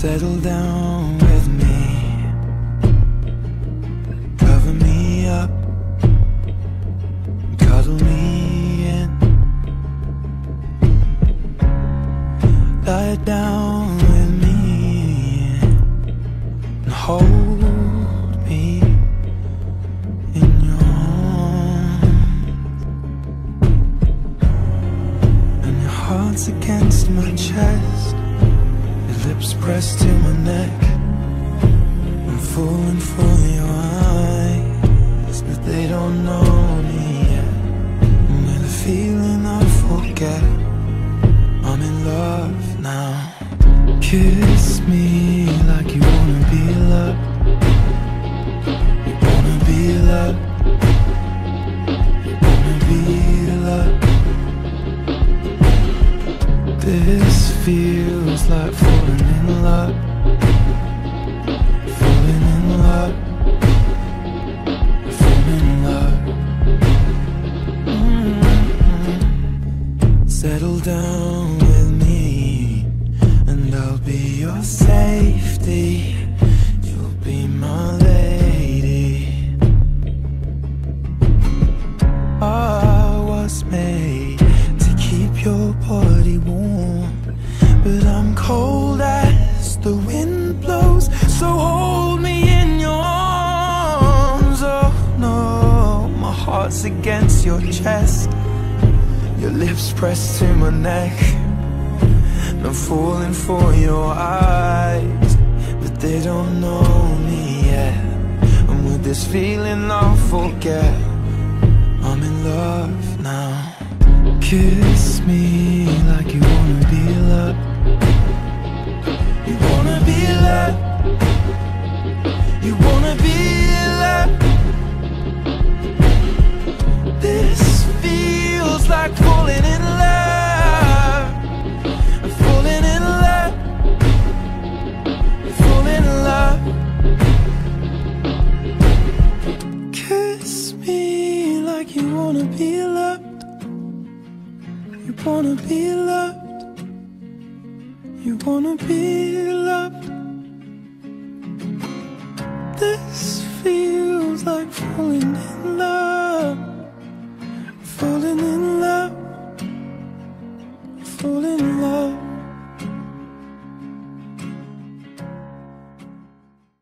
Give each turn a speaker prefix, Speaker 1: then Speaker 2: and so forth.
Speaker 1: Settle down with me. Cover me up. Cuddle me in. Lie down with me And hold me in your arms. And your heart's against my chest pressed to my neck. I'm falling for your eyes But they don't know me yet. And with a feeling I forget. I'm in love now. Kiss me feels like falling in love. Falling in love. Falling in love. Mhm. Settle down with me And I'll be your safety. You'll be my lady. I was made to keep your body warm But I'm cold as the wind blows. So hold me in your arms. Oh no, my heart's against your chest. Your lips pressed to my neck. I'm falling for your eyes. But they don't know me yet. And with this feeling I'll forget. I'm in love now. Kiss me like you wanna be loved. You wanna be loved. This feels like falling in